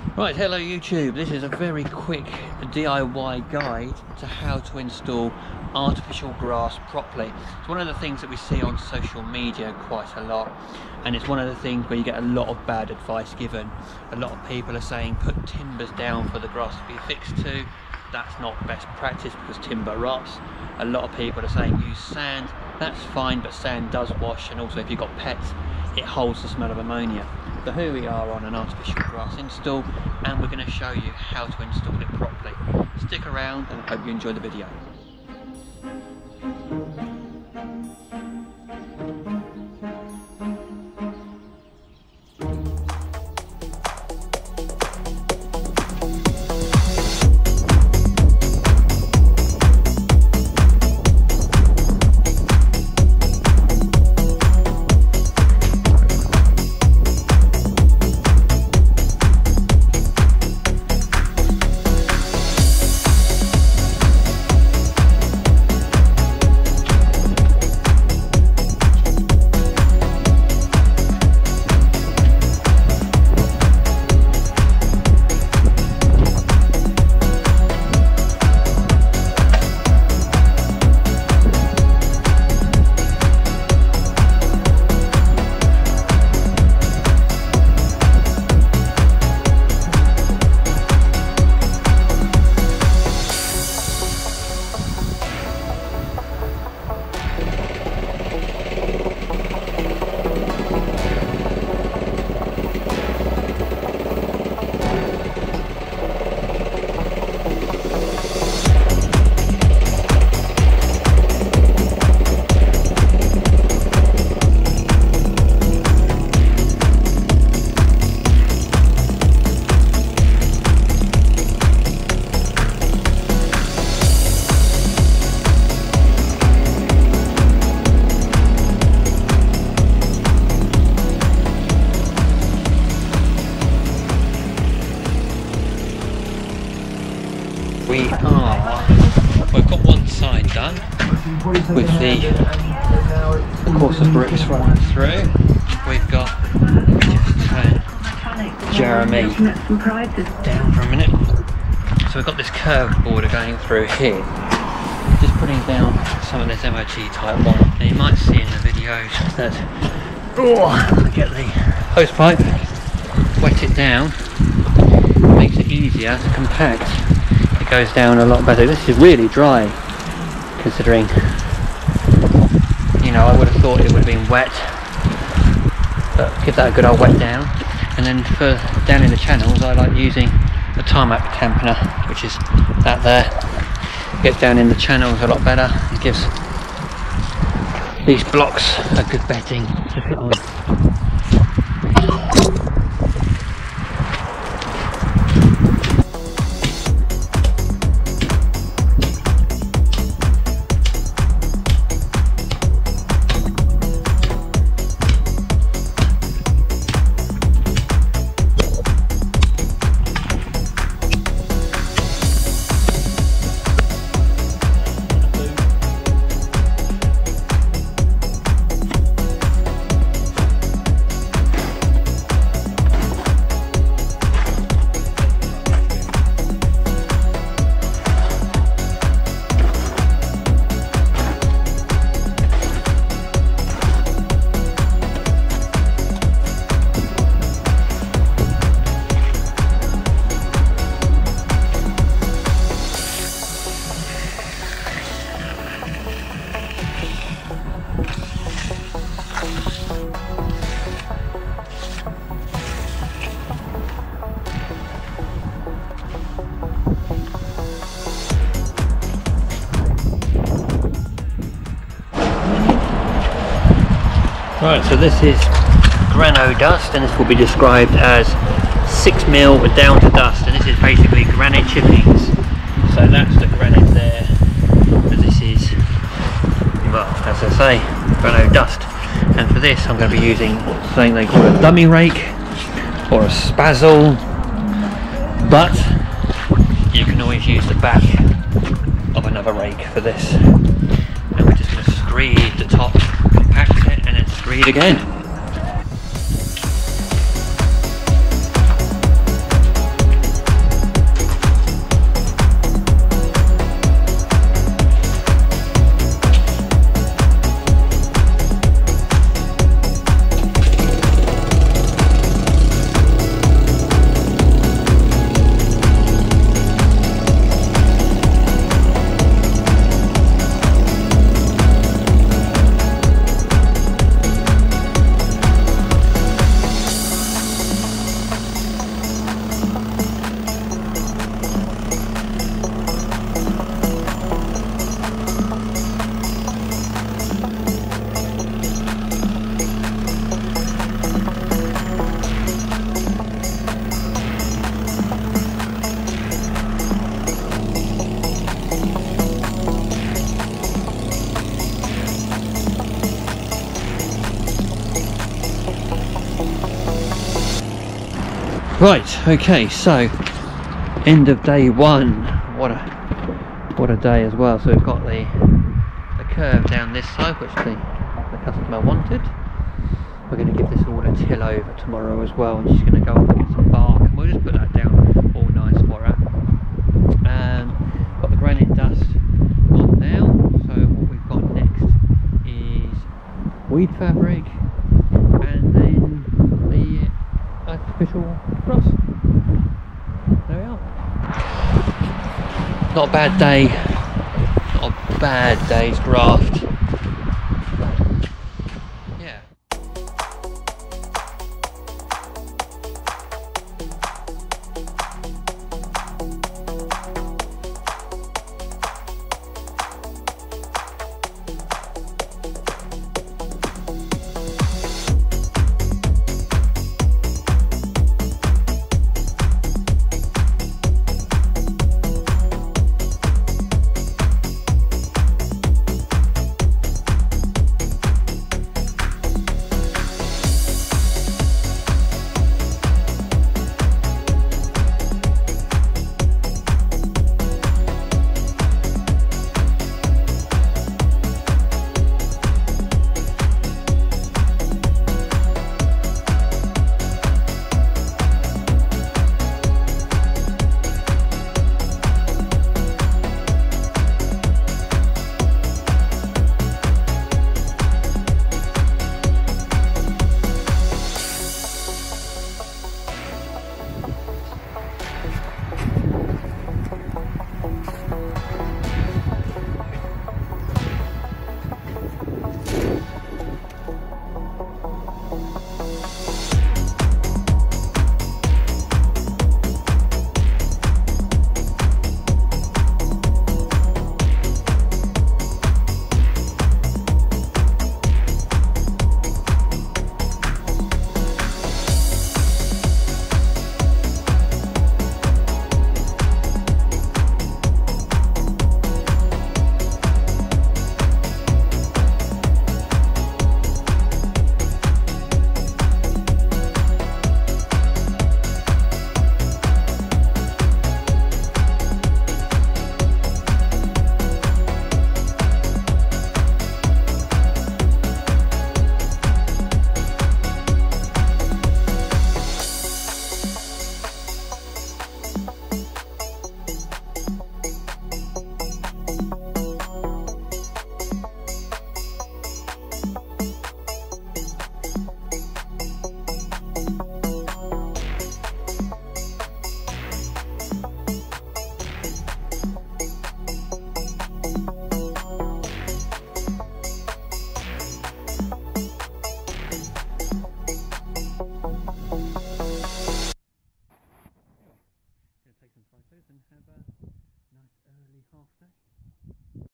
Right, hello YouTube. This is a very quick DIY guide to how to install artificial grass properly. It's one of the things that we see on social media quite a lot and it's one of the things where you get a lot of bad advice given. A lot of people are saying put timbers down for the grass to be fixed to. That's not best practice because timber rots. A lot of people are saying use sand. That's fine but sand does wash and also if you've got pets it holds the smell of ammonia. Here we are on an artificial grass install and we're going to show you how to install it properly. Stick around and hope you enjoy the video. With the of course of bricks running through we've got Jeremy down for a minute. So we've got this curved border going through here. Just putting down some of this MOT type one. And you might see in the videos that oh get the hose pipe wet it down. Makes it easier to compact. It goes down a lot better. This is really dry considering. You know I would have thought it would have been wet but give that a good old wet down. And then for down in the channels I like using a tarmac dampener which is that there. Gets down in the channels a lot better. It gives these blocks a good bedding to fit on Right, so this is grano dust and this will be described as 6 mil down to dust and this is basically granite chippings. So that's the granite there, but this is, well, as I say, grano dust. And for this I'm going to be using something they call a dummy rake or a spazzle, but you can always use the back of another rake for this. And we're just going to screed the top read again. Right, okay, so end of day one. What a what a day as well. So we've got the the curve down this side which the, the customer wanted. We're going to give this all a till over tomorrow as well and she's going to go off and get some bark and we'll just put that down all nice for her. And got the granite dust on now. So what we've got next is weed fabric and then the artificial grass. There we are. Not a bad day. Not a bad day's graft.